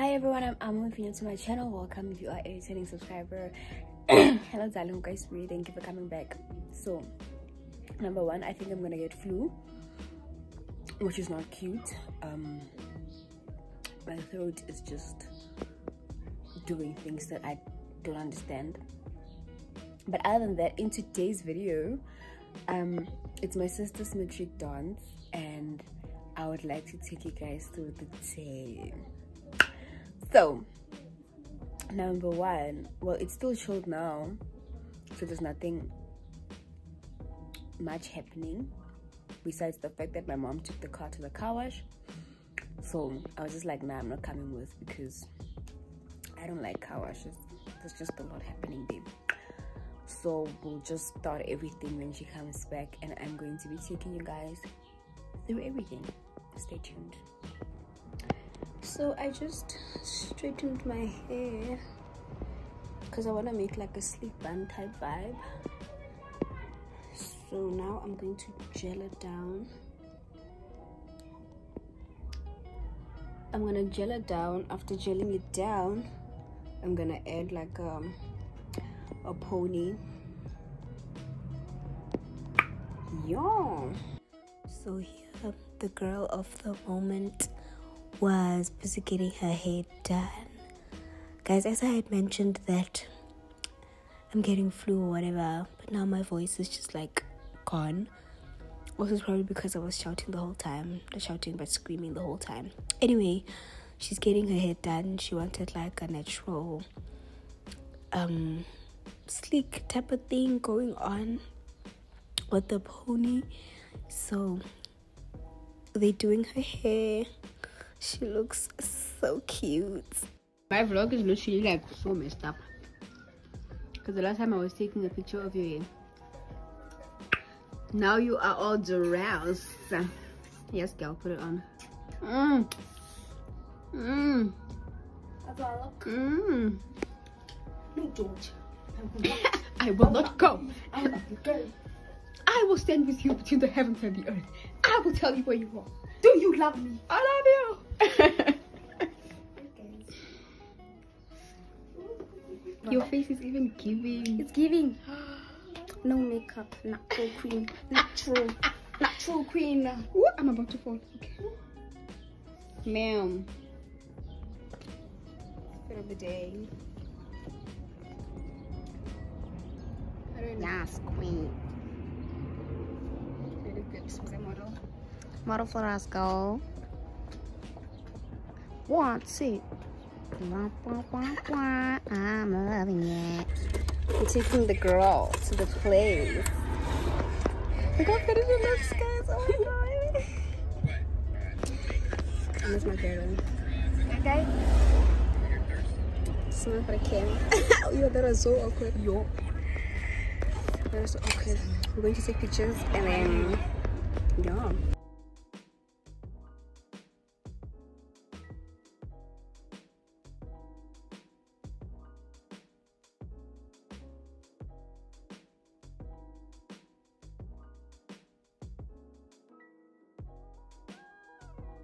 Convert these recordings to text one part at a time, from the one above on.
hi everyone. I'm Amo. if you're new to my channel. Welcome. If you are a returning subscriber hello darling guys thank you for coming back. So number one i think i'm gonna get flu which is not cute. Um my throat is just doing things that i don't understand. But other than that in today's video um it's my sister's matric dance and i would like to take you guys through the day so number one well it's still chilled now so there's nothing much happening besides the fact that my mom took the car to the car wash. So i was just like nah i'm not coming with because i don't like car washes. There's just a lot happening babe. So we'll just start everything when she comes back and i'm going to be taking you guys through everything. Stay tuned so i just straightened my hair because i want to make like a sleek bun type vibe. So now i'm going to gel it down. I'm gonna gel it down. After gelling it down i'm gonna add like um, a pony. Yeah so here the girl of the moment was busy getting her hair done. Guys, as I had mentioned that I'm getting flu or whatever, but now my voice is just like gone. Also, probably because I was shouting the whole time. Not shouting, but screaming the whole time. Anyway, she's getting her hair done. She wanted like a natural, um, sleek type of thing going on with the pony. So, they're doing her hair she looks so cute. My vlog is literally like so messed up. Because the last time I was taking a picture of you. Now you are all dressed. Yes, girl, put it on. Mmm. Mmm. Mmm. No, George. I will not go. I will stand with you between the heavens and the earth. I will tell you where you are. Do you love me? I love you. Your face is even giving. It's giving. No makeup. Natural queen. Natural. Natural queen. Ooh, I'm about to fall. Okay. Ma'am. Fit of the day. Yes, queen. Really good. model. Model for us, One, two. I'm loving it. I'm taking the girl to the place. Look how pretty she looks, guys. Oh my god. I miss my girl. Okay. Smile for the camera. Yo, that was so awkward. Yo. That was so awkward. We're going to take pictures and then, yeah.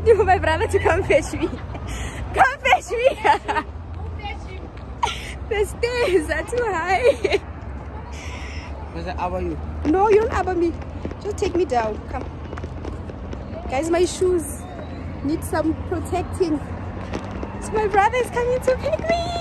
waiting for my brother to come fetch me. Come fetch me. the stairs are too high. Does that abba you? No, you don't abba me. Just take me down. Come. Guys, my shoes need some protecting. So my brother is coming to pick me.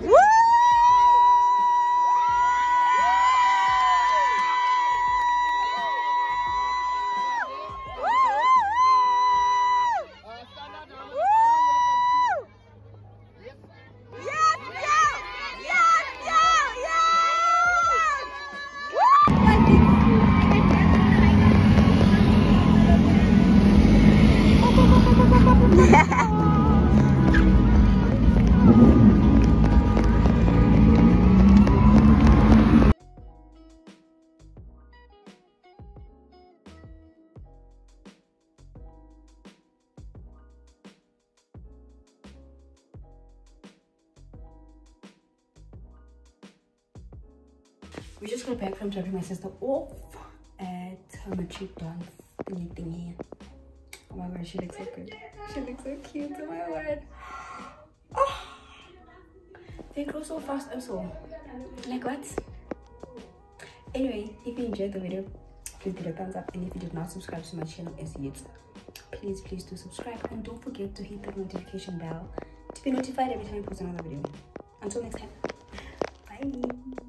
Woo! We just got back from dropping my sister off at her matric dance thingy thingy. Oh my god, she looks so good. She looks so cute. Oh my word. Oh. Ah. They grow so fast also. Like what? Anyway, if you enjoyed the video, please give it a thumbs up. And if you did not subscribe to my channel as yet, please, please do subscribe. And don't forget to hit that notification bell to be notified every time I post another video. Until next time, bye.